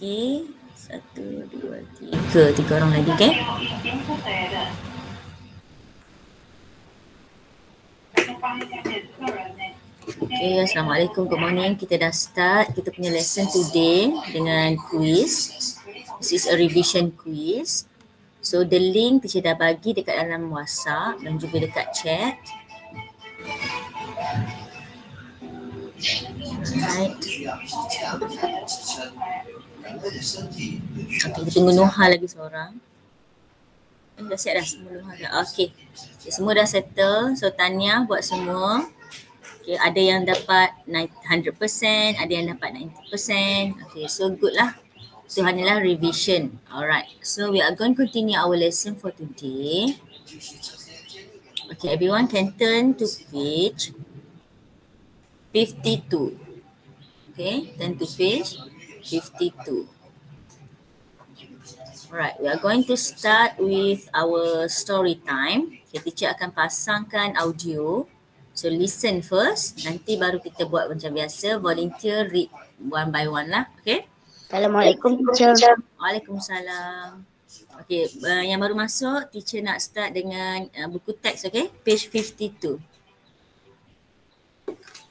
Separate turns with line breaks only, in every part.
lagi. Satu, dua, tiga. Tiga orang lagi, okay? Okay, Assalamualaikum. Good morning. Kita dah start kita punya lesson today dengan quiz. This is a revision quiz. So the link teacher dah bagi dekat dalam WhatsApp dan juga dekat chat. Right. Kita tunggu Noha lagi seorang. Eh, dah siap dah semua Noha dah. Okay. okay. Semua dah settle. So Tanya buat semua. Okay, ada yang dapat 100%, ada yang dapat 90%. Okay, so good lah. So hanyalah revision. Alright. So we are going to continue our lesson for today. Okay, everyone can turn to page 52. Okay, turn to page 52. Alright, we are going to start with our story time. Okay, teacher akan pasangkan audio. So listen first, nanti baru kita buat macam biasa, volunteer read one by one lah, okay?
Assalamualaikum teacher.
Waalaikumsalam. Okay, uh, yang baru masuk, teacher nak start dengan uh, buku teks, okay? Page 52.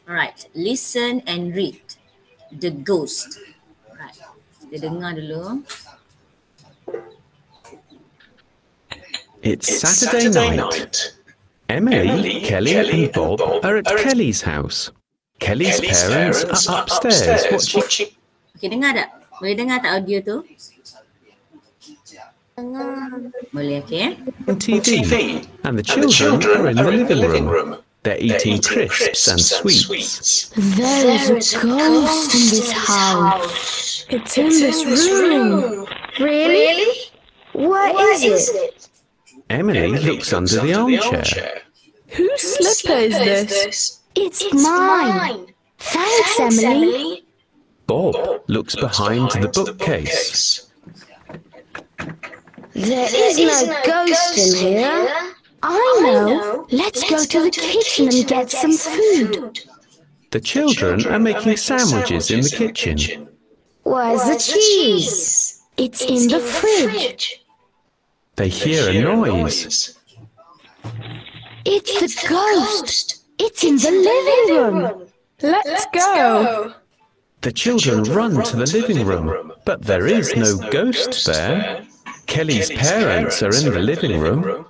Alright, listen and read. The Ghost. Alright, kita dengar dulu.
It's Saturday, night. Emily, Kelly, and Bob, are at Kelly's house. Kelly's, parents, are upstairs, watching.
Okay, dengar tak? Boleh dengar tak audio tu? Boleh, okay?
on TV, and the children, are in the living room. They're eating crisps and sweets.
There is a ghost in this house.
It's in this room.
Really? What is it?
Emily looks under the armchair.
Whose slipper is this?
It's, mine. Thanks, Emily.
Bob looks behind the bookcase.
There is no ghost in here. I know. Let's go to the kitchen and get some food.
The children are making sandwiches in the kitchen.
Where's the cheese? It's in the fridge.
They hear a noise.
It's the ghost. It's in the living room.
Let's go.
The children run to the living room, but there is no ghost there. Kelly's parents are in the living room.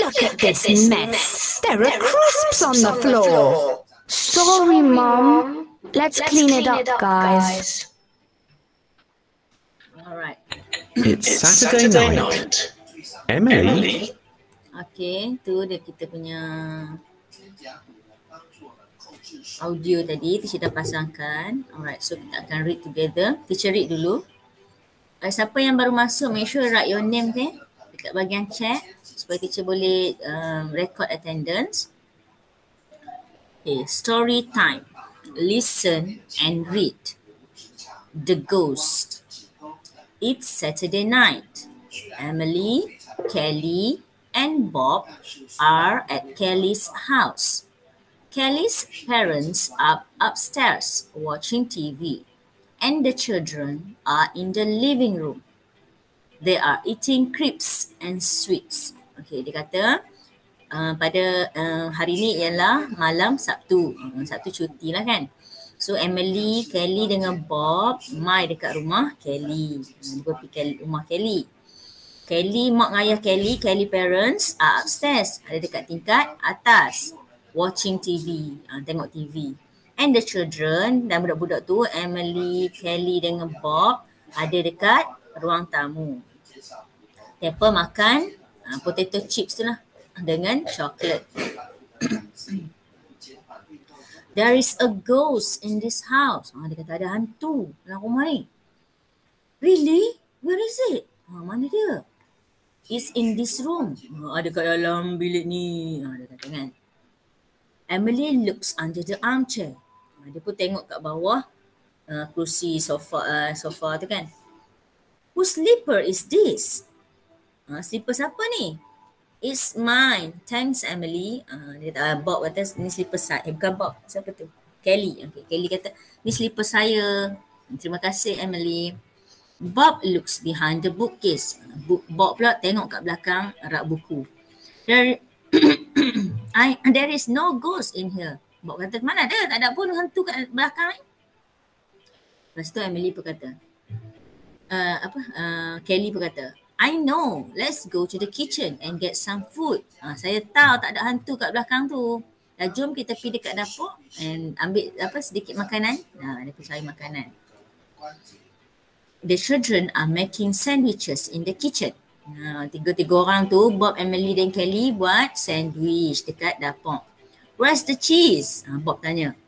Look at this mess. There are crisps on the floor. Sorry, Mom. Let's clean it up, guys.
Alright.
It's Saturday night. Emily
Okay, tu dia kita punya audio tadi. Teacher dah pasangkan. Alright, so kita akan read together. Teacher read dulu. Uh, siapa yang baru masuk, make sure write your name okay? Dekat bahagian chat supaya teacher boleh um, record attendance. Okay, story time. Listen and read. The Ghost. It's Saturday night. Emily, Kelly, and Bob are at Kelly's house. Kelly's parents are upstairs watching TV, and the children are in the living room. They are eating crepes and sweets. Okay, dia kata uh, pada uh, hari ni ialah malam Sabtu. Uh, Sabtu cuti lah kan. So Emily, Kelly dengan Bob mai dekat rumah Kelly. Dia pergi rumah Kelly. Kelly, mak ayah Kelly, Kelly parents are upstairs. Ada dekat tingkat atas. Watching TV. Uh, tengok TV. And the children dan budak-budak tu, Emily, Kelly dengan Bob ada dekat ruang tamu. Mereka makan uh, potato chips tu lah dengan coklat. There is a ghost in this house. Ha, dia kata ada hantu dalam rumah ni. Really? Where is it? Ha, mana dia? It's in this room. Ha, ada kat dalam bilik ni. Ha, dia kata kan. Emily looks under the armchair. Ha, dia pun tengok kat bawah uh, kursi sofa uh, sofa tu kan. Whose slipper is this? Ha, slipper siapa ni? It's mine. Thanks Emily. Uh, dia kata, uh, Bob kata ni slipper saya. Eh, bukan Bob. Siapa tu? Kelly. Okay. Kelly kata ni slipper saya. Terima kasih Emily. Bob looks behind the bookcase. Bob pula tengok kat belakang rak buku. There, I, there is no ghost in here. Bob kata, mana ada? Tak ada pun hantu kat belakang ni. Lepas tu Emily pun kata, uh, apa, uh, Kelly pun kata, I know, let's go to the kitchen and get some food. Uh, saya tahu tak ada hantu kat belakang tu. Dah jom kita pergi dekat dapur and ambil apa sedikit makanan. Nah, dia pun cari makanan. The children are making sandwiches in the kitchen. Nah, tiga-tiga orang tu, Bob, Emily dan Kelly buat sandwich dekat dapur. Where's the cheese? Ha, Bob tanya.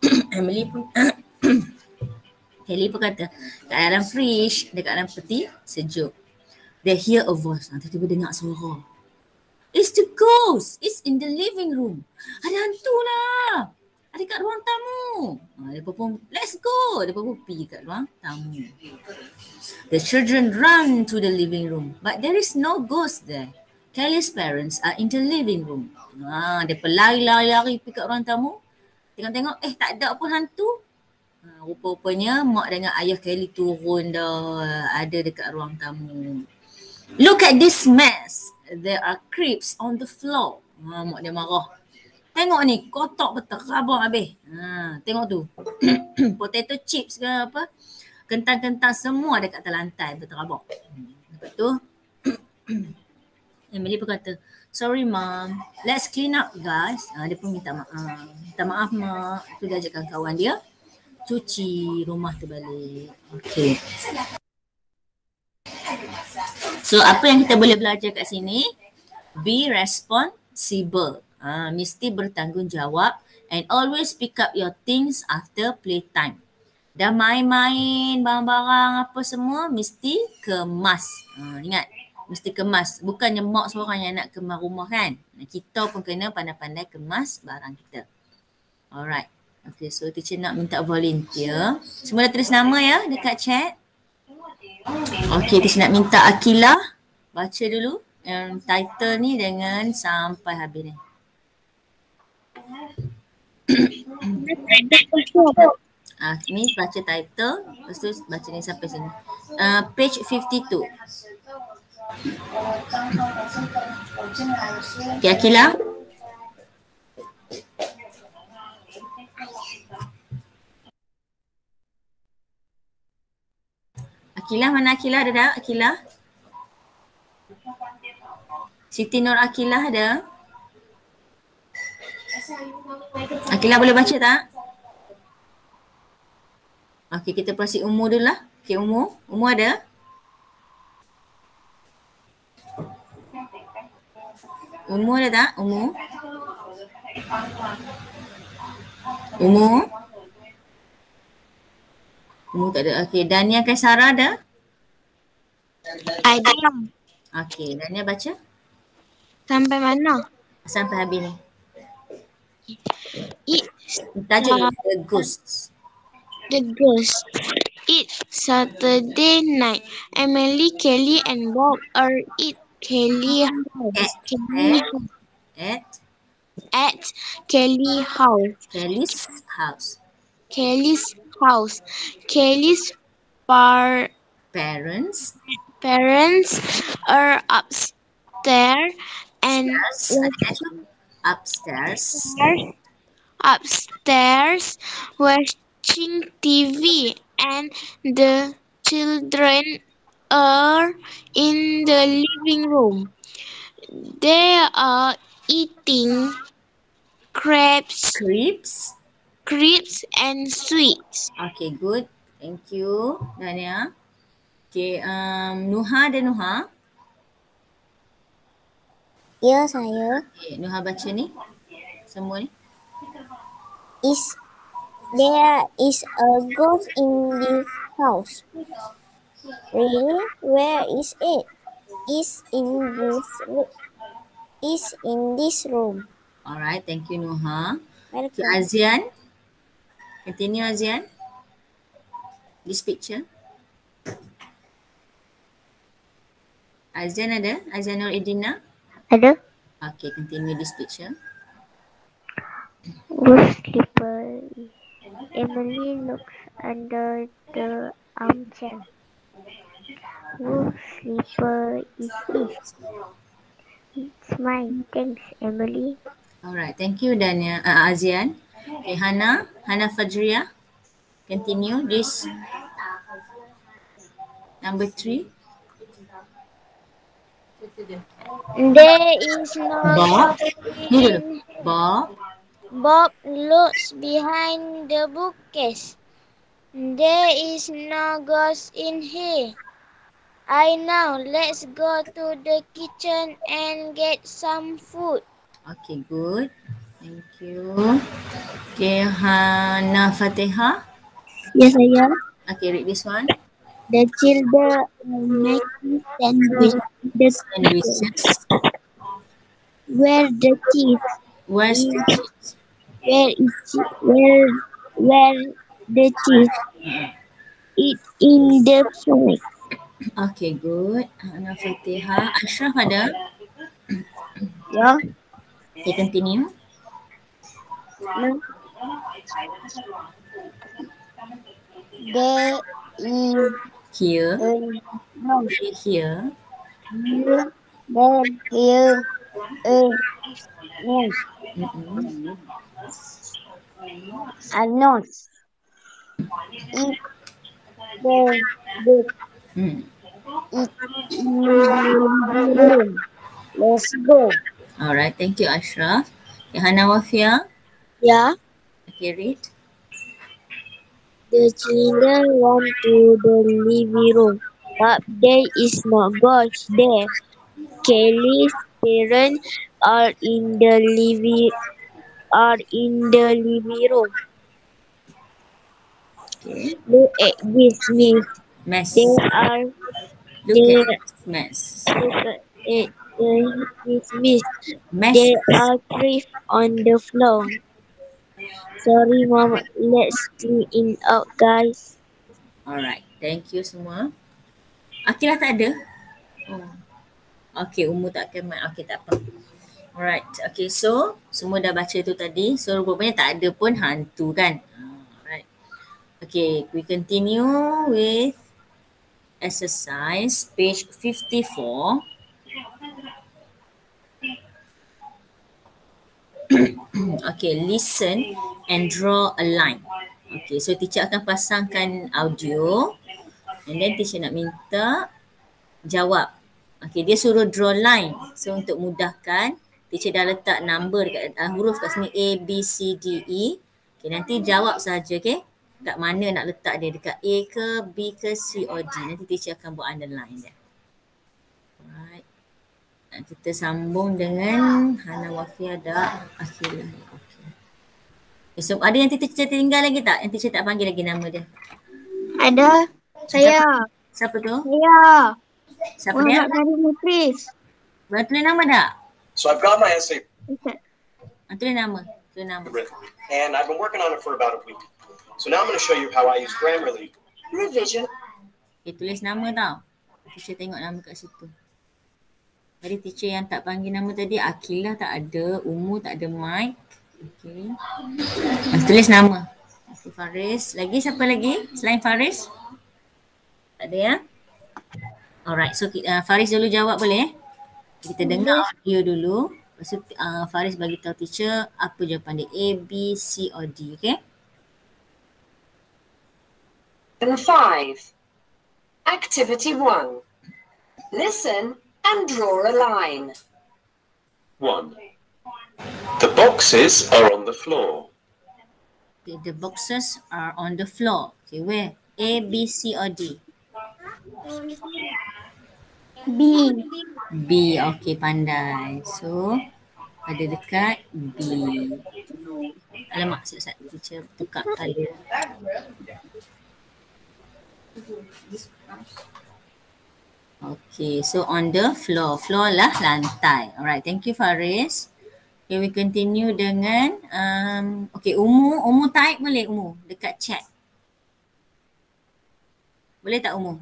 Emily pun Kelly pun kata, kat dalam fridge, dekat dalam peti, sejuk. They hear a voice. Ha, tiba-tiba dengar suara. It's the ghost. It's in the living room. Ada hantu lah. Ada kat ruang tamu. Ha, pun, let's go. Dia pun pergi kat ruang tamu. The children run to the living room. But there is no ghost there. Kelly's parents are in the living room. Ha, dia pun lari-lari pergi kat ruang tamu. Tengok-tengok, eh tak ada pun hantu. Ha, rupa-rupanya mak dengan ayah Kelly turun dah ada dekat ruang tamu. Look at this mess. There are creeps on the floor. Ha, mak dia marah. Tengok ni, kotak betul rabak habis. Ha, tengok tu. Potato chips ke apa. Kentang-kentang semua ada kat lantai berterabak. Lepas tu, Emily pun kata, sorry mom, let's clean up guys. Ha, dia pun minta maaf. Minta maaf mak. Tu dia ajakkan kawan dia cuci rumah tu balik. Okay. So apa yang kita boleh belajar kat sini? Be responsible. Ha, mesti bertanggungjawab and always pick up your things after playtime. Dah main-main barang-barang apa semua mesti kemas. Ha, ingat mesti kemas. Bukannya mak seorang yang nak kemas rumah kan. Kita pun kena pandai-pandai kemas barang kita. Alright. Okay so teacher nak minta volunteer. Semua dah tulis nama ya dekat chat. Okay teacher nak minta Akila baca dulu yang title ni dengan sampai habis ni. Ah, ni baca title, lepas tu baca ni sampai sini. Uh, page 52. Okay, Akila. Akila, mana Akila ada tak? Akila? Siti Nur Akila ada? Akila boleh baca tak? Okey, kita persi umur dulu lah. Okey, umur. Umur ada? Umur ada tak? Umur? Umur? Umur tak ada. Okey, Dania Kaisara ada?
Ada.
Okey, Dania baca
Sampai mana?
sampai habis ni.
It
Tajuk
Ah.
The Ghosts.
the ghost. It's Saturday night. Emily, Kelly, and Bob are at Kelly house. Kelly
Eh?
house.
At
At Kelly house.
Kelly's house.
Kelly's house. Kelly's par
Parents
parents are upstairs and
Upstairs. Upstairs.
upstairs, upstairs watching TV and the children are in the living room. They are eating crepes.
Creeps.
Crisps and sweets.
Okay, good. Thank you, Dania. Okay, um, Nuha ada Nuha.
Ya saya
Okay, Nuha baca ni. Semua ni.
is there is a ghost in this house. Really? Where is it? Is in this is in this room.
Alright, thank you Nuha. Okay,
Welcome.
Azian. Continue Azian. This picture. Azian ada? Azian Nur Edina?
Ada
Okay, continue this picture.
ghost slipper. Emily looks under the armchair. Whose slipper is this? It's mine. Thanks, Emily.
Alright, thank you Dania, uh, Azian. Okay, Hana, Hana Fajria. Continue this. Number three.
There is no
Bob. Bob.
Bob looks behind the bookcase. There is no ghost in here. I know. Let's go to the kitchen and get some food.
Okay, good. Thank you. Okay, Hana Fatihah.
Yes, saya.
Okay, read this one.
The children making sandwich. The
Sandwiches.
where the cheese?
Where's the cheese?
Where is where where the cheese? It in the fridge.
Okay, good. Hana Fatihah. Ashraf ada?
Yeah.
Okay, continue.
No. There is
Here.
a no.
Here.
There is a nose.
Mm-mm.
A nose. It the the
Hmm.
it in the room. Let's go.
Alright, thank you Ashraf. Okay, Hana Wafia.
Yeah.
Read.
The children went to the living room, but there is no ghost there. Kelly's parents are in the living are in the living room.
Okay.
Look at this miss.
Mess.
They are
Look
they-
at mess.
look at it, uh, this miss.
Mess.
They are thrift on the floor. Sorry, mom. Let's clean it out, guys.
Alright, thank you semua. Akilah tak ada? Oh. Okay, Umu tak mic. Okay, tak apa. Alright, okay so semua dah baca tu tadi. So rupanya tak ada pun hantu kan? Alright. Okay, we continue with exercise page 54. okay, listen and draw a line. Okay, so teacher akan pasangkan audio and then teacher nak minta jawab. Okay, dia suruh draw line. So untuk mudahkan, teacher dah letak number dekat uh, huruf kat sini A, B, C, D, E. Okay, nanti jawab saja, okay? Kat mana nak letak dia, dekat A ke, B ke, C or D. Nanti teacher akan buat underline dia. Kita sambung dengan Hana Wafia dah Akhilah. Okay. Okay, so ada yang teacher tinggal lagi tak? Yang teacher tak panggil lagi nama dia?
Ada. Saya.
Siapa tu?
Saya.
Siapa dia?
cari please.
Boleh tulis nama tak?
So I've got my essay
Ah, tulis nama. Tulis nama.
and I've been working on it for about a week. So now I'm going to show you how I use Grammarly. Revision.
Okay, tulis nama tau. Teacher tengok nama kat situ. Tadi teacher yang tak panggil nama tadi, Akilah tak ada, Umu tak ada mic. Okay. Ah, tulis nama. Okay, Faris. Lagi siapa lagi? Selain Faris? Tak ada ya? Alright, so uh, Faris dulu jawab boleh? Kita dengar audio dulu. Lepas tu uh, Faris bagi tahu teacher apa jawapan dia. A, B, C or D. Okay?
And five. Activity one. Listen and draw a line.
1. The boxes are on the floor.
Okay, the boxes are on the floor. Okay, where? A, B, C or D?
B.
B. Okay, pandai. So, ada dekat B. Alamak, sekejap. Teacher tukar colour. Okay, so on the floor. Floor lah lantai. Alright, thank you Faris. Okay, we continue dengan, um, okay, Umu, Umu type boleh Umu dekat chat. Boleh tak Umu?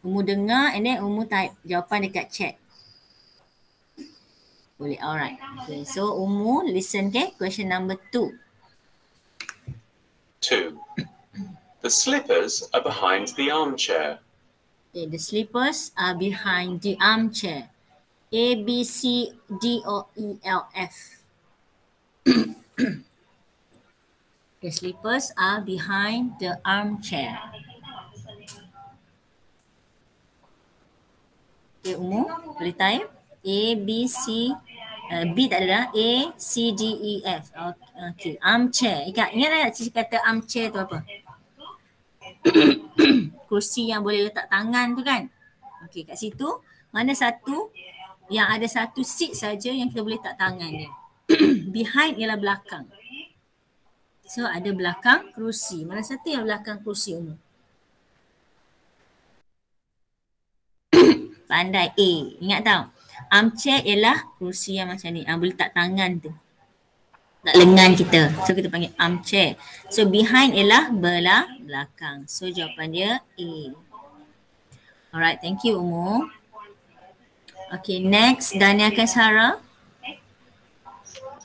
Umu dengar and then Umu type jawapan dekat chat. Boleh, alright. Okay, so Umu listen okay, question number two.
2. The slippers are behind the armchair.
Okay, the slippers are behind the armchair. A, B, C, D, O, E, L, F. the slippers are behind the armchair. Okay, umur boleh type. A, B, C, uh, B tak ada dah. A, C, D, E, F. Okay, armchair. Ingat, ingat tak cikgu kata armchair tu apa? Kursi yang boleh letak tangan tu kan? Okay, kat situ mana satu yang ada satu seat saja yang kita boleh letak tangan dia. Behind ialah belakang. So ada belakang kerusi. Mana satu yang belakang kerusi umum? Pandai A. Ingat tau. Armchair ialah kerusi yang macam ni. Ah, boleh tak tangan tu. Tak lengan kita. So kita panggil armchair. So behind ialah belah belakang. So jawapan dia A. Alright, thank you Umu. Okay, next Dania Kasara.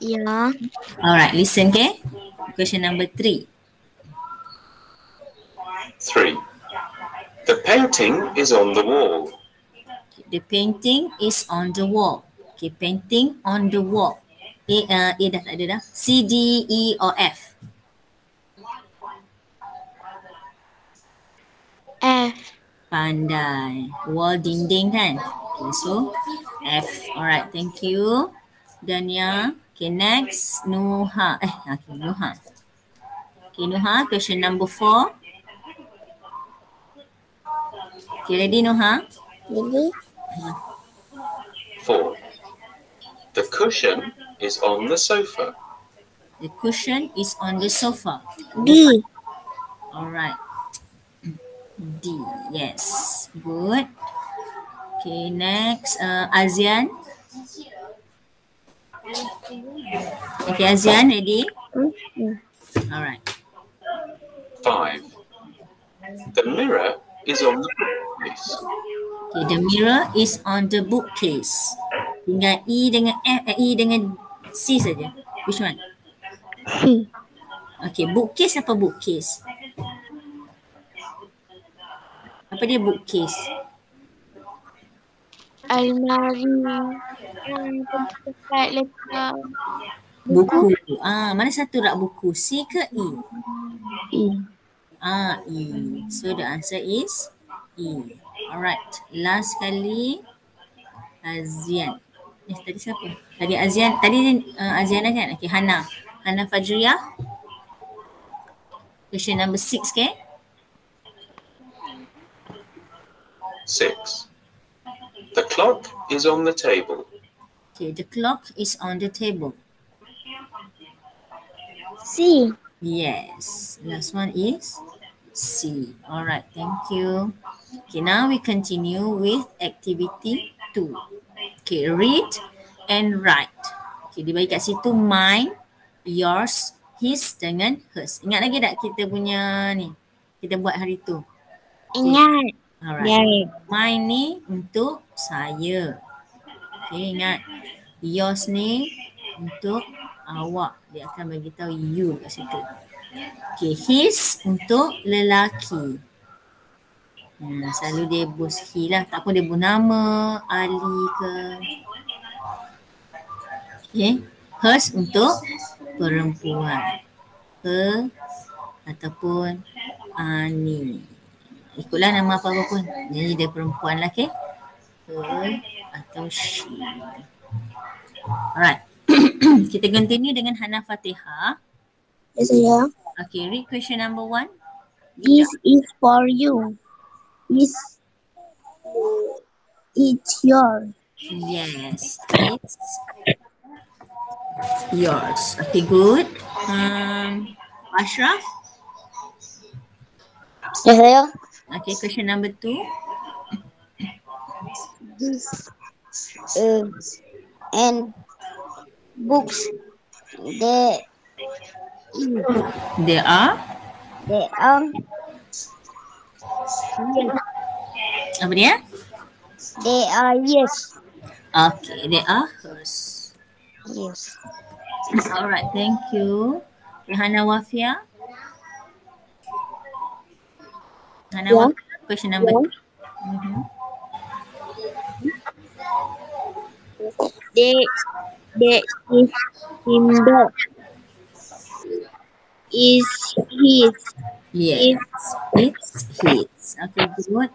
Ya.
Alright, listen okay. Question number three.
Three. The painting is on the wall.
The painting is on the wall. Okay, painting on the wall. A, uh, A dah tak ada dah. C, D, E or F?
F.
Pandai. Wall dinding kan? Okay, so F. Alright, thank you. Dania. Okay, next. Nuha. Eh, okay, Nuha. Okay, Nuha, question number four. Okay, ready Nuha?
Jadi
Four. The cushion is on the sofa.
The cushion is on the sofa.
D.
Alright. D. Yes. Good. Okay, next. Uh, Azian. Okay, Azian, ready? Alright.
Five. The mirror is on the bookcase.
Okay, the mirror is on the bookcase. Tinggal E dengan F, eh, E dengan C saja. Which one?
C.
Okay, bookcase apa bookcase? Apa dia bookcase?
Almari yang tempat letak
Buku. Ah, mana satu rak buku? C ke E?
E.
Ah, E. So the answer is E. Alright. Last kali Azian. Eh, tadi siapa? Tadi Azian. Tadi uh, Aziana kan? Okay, Hana. Hana Fajriah. Question number six, okay?
Six. The clock is on the table.
Okay, the clock is on the table.
C.
Yes. Last one is C. Alright, thank you. Okay, now we continue with activity two. Okay, read and write. Okay, dia bagi kat situ mine, yours, his dengan hers. Ingat lagi tak kita punya ni? Kita buat hari tu.
Ingat.
Alright.
Ya.
Mine ni untuk saya. Okay, ingat. Yours ni untuk awak. Dia akan bagi tahu you kat situ. Okay, his untuk lelaki. Hmm, selalu dia bos he lah. Tak pun dia bos nama, Ali ke. Okay, hers untuk perempuan. Her ataupun Ani. Ikutlah nama apa-apa pun. Jadi dia perempuan lah, okay. Her atau she. Alright. Kita continue dengan Hana Fatihah.
Ya saya.
Okay, read question number one.
This is for you. This it's yours.
Yes, it's yours. Okay, good. Um, Ashraf.
Ya saya.
Okay, question number two.
This uh, and books they
There are
they are
apa dia?
they are yes
Okay, they are hers.
yes.
Alright, thank you. Hana Wafia. Hanawa, question number two. Mhm.
There, there is Simba. Is his.
Yes, it's his. Okay, good.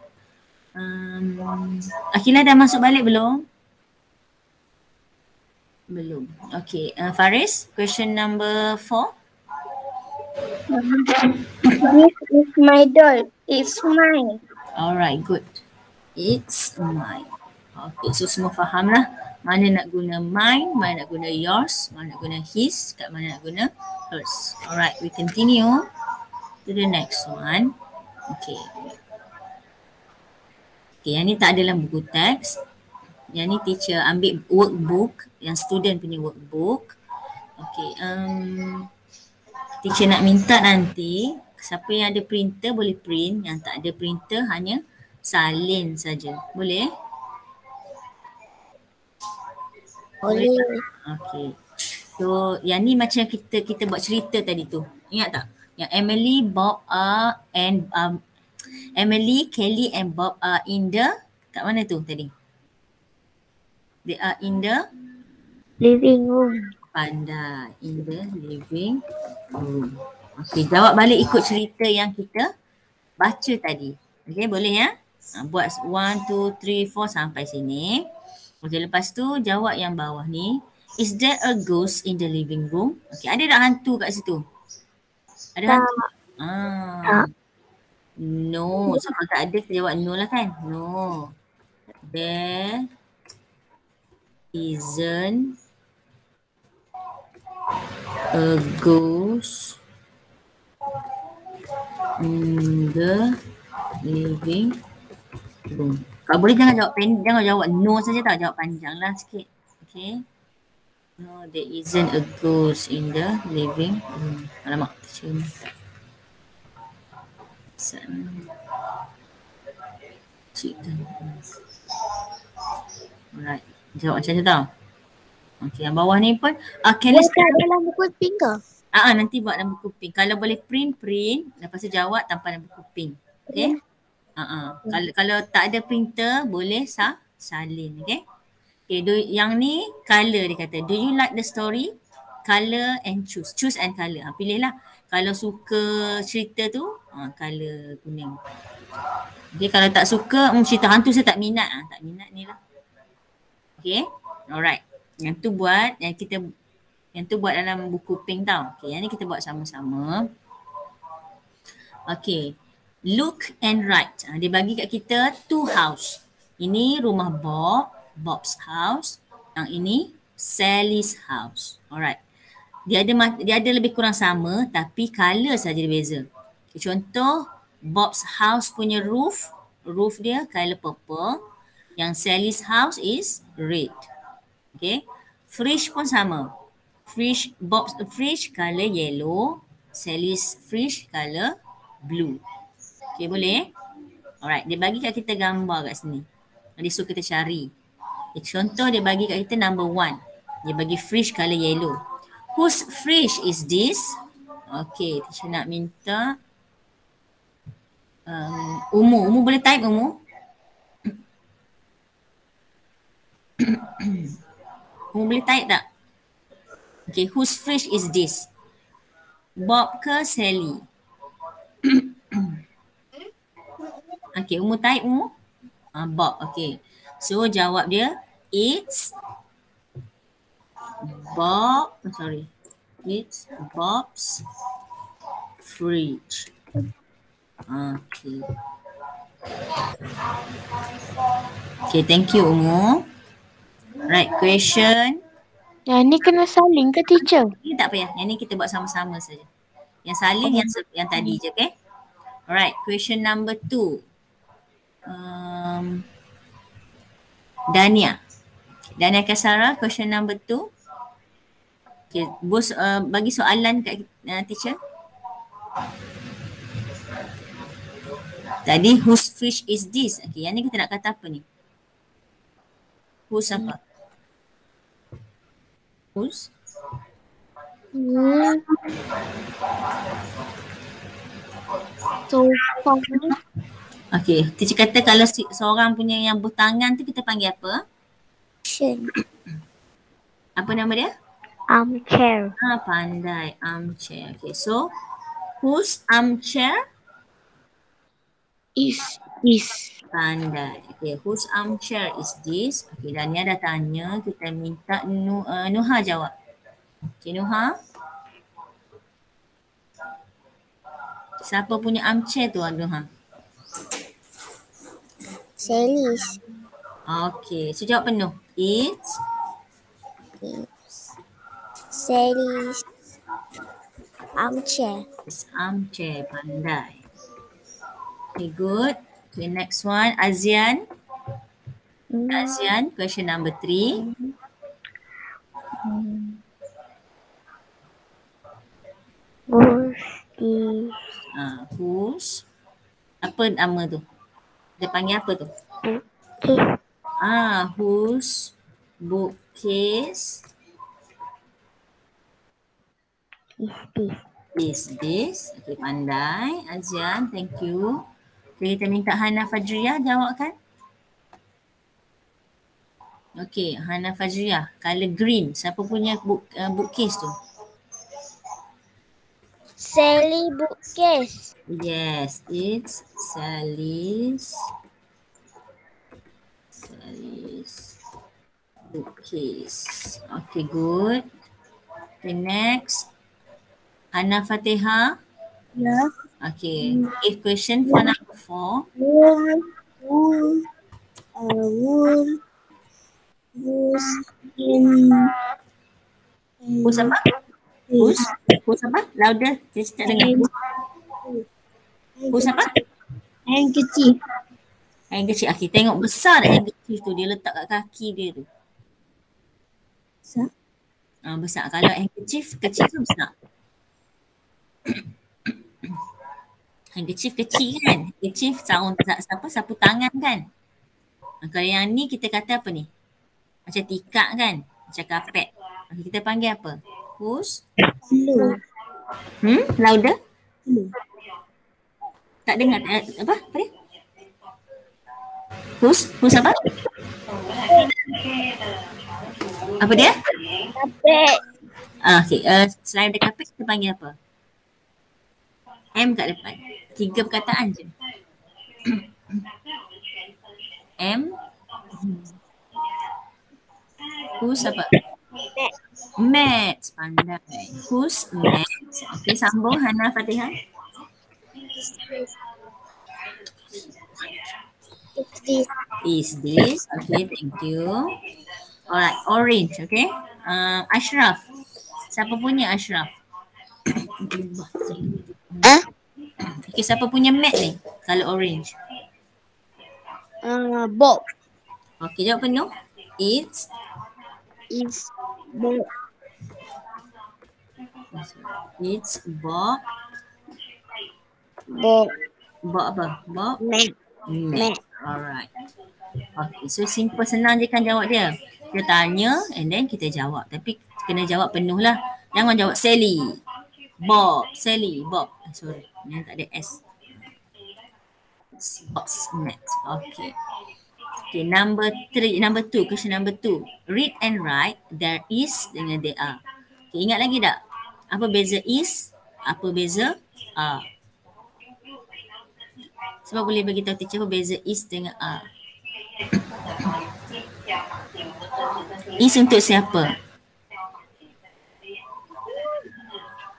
Um, Akila dah masuk balik belum? Belum. Okay, uh, Faris, question number four.
This is my doll. It's mine.
Alright, good. It's mine. Okay, so semua faham lah. Mana nak guna mine, mana nak guna yours, mana nak guna his, kat mana nak guna hers. Alright, we continue to the next one. Okay. Okay, yang ni tak ada dalam buku teks. Yang ni teacher ambil workbook, yang student punya workbook. Okay, um, teacher nak minta nanti siapa yang ada printer boleh print, yang tak ada printer hanya salin saja. Boleh?
Boleh.
Okay. So yang ni macam kita kita buat cerita tadi tu. Ingat tak? Yang Emily, Bob are and um, Emily, Kelly and Bob are in the kat mana tu tadi? They are in the
Living room.
pandai in the living room. Okey, jawab balik ikut cerita yang kita baca tadi. Okey, boleh ya? Ha, buat 1, 2, 3, 4 sampai sini. Okey, lepas tu jawab yang bawah ni. Is there a ghost in the living room? Okey, ada tak hantu kat situ? Ada
Tak.
hantu? Ah.
Tak.
No. So kalau tak ada, kita jawab no lah kan? No. There isn't a ghost in the living room. Kalau boleh jangan jawab pen, jangan jawab no saja tak jawab panjang lah sikit. Okay. No, there isn't a ghost in the living room. Alamak, macam Cerita. Alright. Jawab macam tu tau. Okay, yang bawah ni pun uh, careless
Letak dalam buku pink ke?
Ah, ah, nanti buat dalam buku pink. Kalau boleh print, print. Lepas tu jawab tanpa dalam buku pink. Okay? Ah, ah. Kalau kalau tak ada printer, boleh sa salin. Okay? Okay, do, yang ni color dia kata. Do you like the story? Color and choose. Choose and color. Ha, pilihlah. Kalau suka cerita tu, ha, color kuning. Okay, kalau tak suka, hmm, cerita hantu saya tak minat. Ha, tak minat ni lah. Okay? Alright. Yang tu buat, yang kita yang tu buat dalam buku pink tau. Okay, yang ni kita buat sama-sama. Okay. Look and write. Ha, dia bagi kat kita two house. Ini rumah Bob, Bob's house. Yang ini Sally's house. Alright. Dia ada dia ada lebih kurang sama tapi color saja dia beza. Okay, contoh Bob's house punya roof, roof dia color purple. Yang Sally's house is red. Okay. Fridge pun sama. Fridge, Bob's fridge color yellow. Sally's fridge color blue. Okay boleh? Alright, dia bagi kat kita gambar kat sini. Dia suruh kita cari. Okay, contoh dia bagi kat kita number one. Dia bagi fridge color yellow. Whose fridge is this? Okay, teacher nak minta um, Umu. Umu boleh type Umu? Umu boleh type tak? Okay, whose fridge is this? Bob ke Sally? okay, Umu type Umu? Uh, Bob, okay. So jawab dia, it's Bob, oh, sorry. It's Bob's fridge. Okay. Okay, thank you Umu. Right, question.
Yang ni kena saling ke teacher?
Ini tak payah. Yang ni kita buat sama-sama saja. Yang salin yang se- yang tadi je, okay? Alright, question number two. Um, Dania. Dania Kasara, question number two. Okay, bos uh, bagi soalan kat uh, teacher. Tadi whose fish is this? Okay, yang ni kita nak kata apa ni? Whose apa? Whose?
Hmm.
Okey, teacher kata kalau si, seorang punya yang bertangan tu kita panggil apa?
Cushion.
Apa nama dia?
Armchair.
Ah, pandai. Armchair. Okay, so whose armchair?
Is is.
Pandai. Okay, whose armchair is this? Okay, Dania dah tanya. Kita minta Nu, uh, Nuha jawab. Okay, Nuha. Siapa punya armchair tu, Nuha?
Sally's.
Okay, so jawab penuh. It's
Sally's. Armchair.
It's armchair. Pandai. Okay, good. Okay, next one. Azian. Azian, question number three.
Who's the
Uh, whose? Apa nama tu? Dia panggil apa tu?
case?
Ah, whose bookcase
Is this?
is this? Okay, pandai. Azian, thank you. Okay, kita minta Hana Fajriyah jawabkan. Okay, Hana Fajriyah. Color green. Siapa punya book, uh, bookcase tu?
Sally bookcase.
Yes, it's Sally's. Sally's bookcase. Okay, good. Okay, next. Hana Fatihah.
Yeah.
Okay, if question for number four.
Wool. Wool. Uh, wool. Who's in?
Who's apa? Who's? Who's apa? Louder. Just tak dengar. Who's apa?
Handkerchief.
Handkerchief. Okay, tengok besar tak handkerchief tu. Dia letak kat kaki dia tu.
Besar?
Ah, besar. Kalau handkerchief kecil tu besar. handkerchief kecil kan? Handkerchief sarung sa- apa sapu tangan kan? Ah, kalau yang ni kita kata apa ni? Macam tikar kan? Macam kapet. Kita panggil apa?
Hello.
Hmm? Louder?
Hello.
Tak dengar eh, apa? Apa dia? Who's? Who's apa? Apa dia?
Carpet.
Ah, okay. Uh, selain dari kapit kita panggil apa? M kat depan. Tiga perkataan je. M. Who's apa? Mat. Pandai. Who's mat? Okay, sambung Hana Fatihah.
It's this.
Is this? Okay, thank you. Alright, orange, okay. Uh, Ashraf. Siapa punya Ashraf?
Ah?
Okay, siapa punya mat ni? Kalau orange.
Uh, Bob.
Okay, jawab penuh. It's
Is Bob.
it's Bob.
Bob.
Bob apa? Bob
Mac.
mat. Alright. Okay, so simple senang je kan jawab dia. Kita tanya and then kita jawab. Tapi kena jawab penuh lah. Jangan jawab Sally. Bob. Sally. Bob. Eh, Sorry. Yang tak ada S. It's Bob's mat. Okay. Okay, number three, number two, question number two. Read and write, there is dengan there are. Okay, ingat lagi tak? Apa beza is? Apa beza are? Sebab boleh bagi tahu teacher beza is dengan are. Is untuk siapa?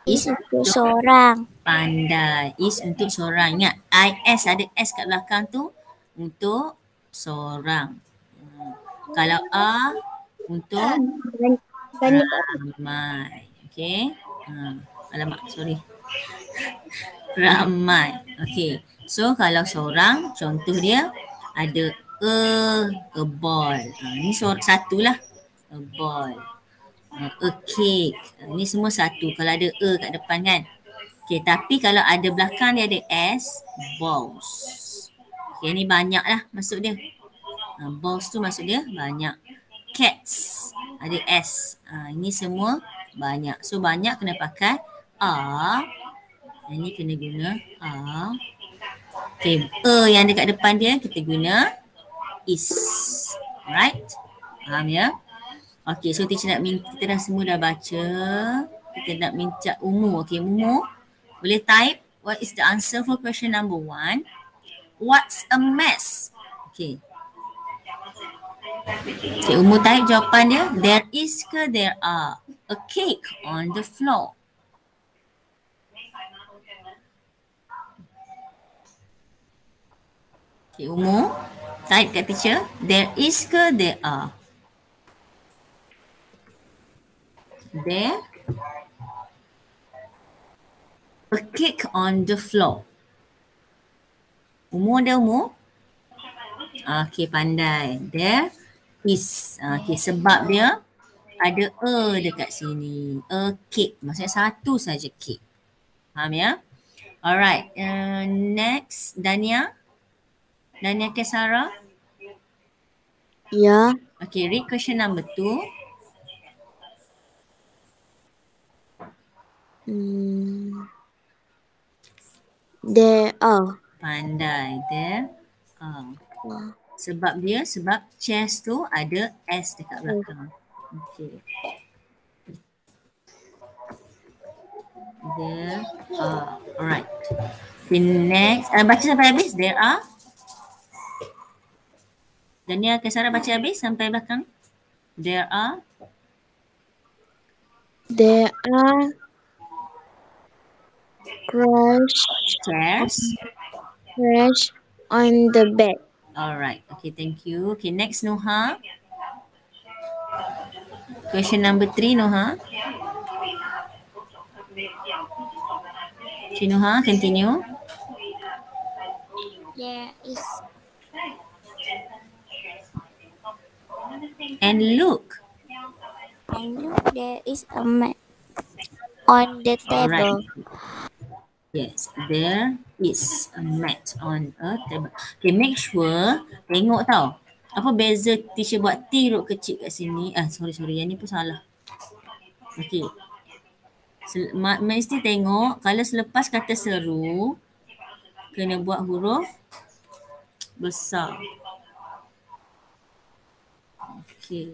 Is
Untuk seorang.
pandai. Is untuk seorang. Ingat IS ada S kat belakang tu untuk seorang. Hmm. Kalau A untuk ramai. Okay. Ha. Alamak, sorry. Ramai. Okay. So kalau seorang, contoh dia ada a, a ball. Ha, ni seorang satu lah. A ball. Ha, a cake. Ha, ni semua satu. Kalau ada a kat depan kan. Okay, tapi kalau ada belakang dia ada S, balls. Okay, ni banyak lah maksud dia. Ha, balls tu maksud dia banyak. Cats, ada S. Ha, ini semua banyak. So banyak kena pakai A Yang ni kena guna a. Okay, a yang dekat depan dia kita guna is. Right? Faham ya? Okay, so teacher nak minta, kita dah semua dah baca. Kita nak minta Umu. Okay, Umu boleh type what is the answer for question number one. What's a mess? Okay. Okay, Umu type jawapan dia. There is ke there are a cake on the floor. Okay, Umu type kat teacher. There is ke there are? There a cake on the floor. Umur ada umur? Okay, pandai. There is. Okay, sebab dia ada a dekat sini. A cake. Maksudnya satu saja cake. Faham ya? Alright. Uh, next, Dania. Dania Kesara.
Ya.
Okay, read question number two.
Hmm. There are.
Pandai. There are. Sebab dia, sebab chest tu ada S dekat belakang. Okay. There are. Alright. The next. Uh, baca sampai habis. There are. Dania Kesara baca habis sampai belakang. There are.
There are crush
Chairs.
crash on the bed.
Alright. Okay, thank you. Okay, next Noha. Question number three, Noha. Okay, Noha, continue.
There is
And look.
and look there is a mat on the table.
Alright. Yes, there is a mat on a table. Okay, make sure tengok tau. Apa beza teacher buat T huruf kecil kat sini. Ah, sorry, sorry. Yang ni pun salah. Okay. Sel- mesti tengok kalau selepas kata seru, kena buat huruf besar. Okay.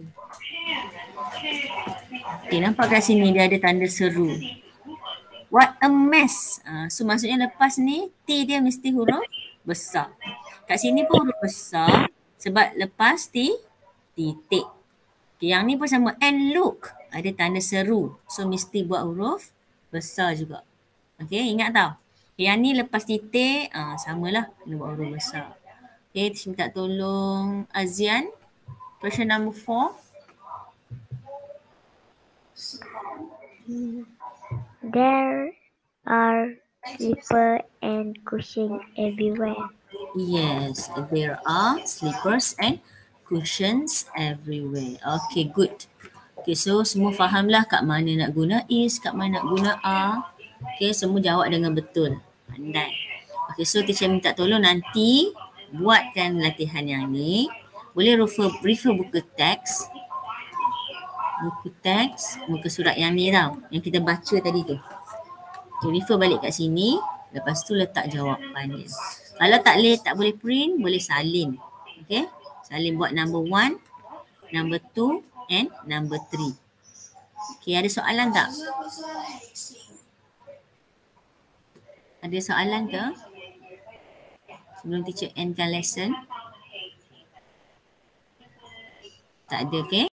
Okay, nampak kat sini dia ada tanda seru. What a mess. Uh, so maksudnya lepas ni T dia mesti huruf besar. Kat sini pun huruf besar sebab lepas T titik. Okay, yang ni pun sama. And look. Ada tanda seru. So mesti buat huruf besar juga. Okay, ingat tau. Yang ni lepas titik, uh, samalah. Kena buat huruf besar. Kita minta tolong Azian. Question number four.
There are slipper and cushion everywhere.
Yes, there are slippers and cushions everywhere. Okay, good. Okay, so semua fahamlah kat mana nak guna is, kat mana nak guna are. Okay, semua jawab dengan betul. Pandai. Okay, so teacher minta tolong nanti buatkan latihan yang ni. Boleh refer, refer buku teks. Buku teks, muka surat yang ni tau. Yang kita baca tadi tu. Okay, refer balik kat sini. Lepas tu letak jawapan dia. Kalau tak boleh, tak boleh print, boleh salin. Okay. Salin buat number one, number two and number three. Okay, ada soalan tak? Ada soalan ke? Sebelum teacher endkan lesson. Tak ada, okay?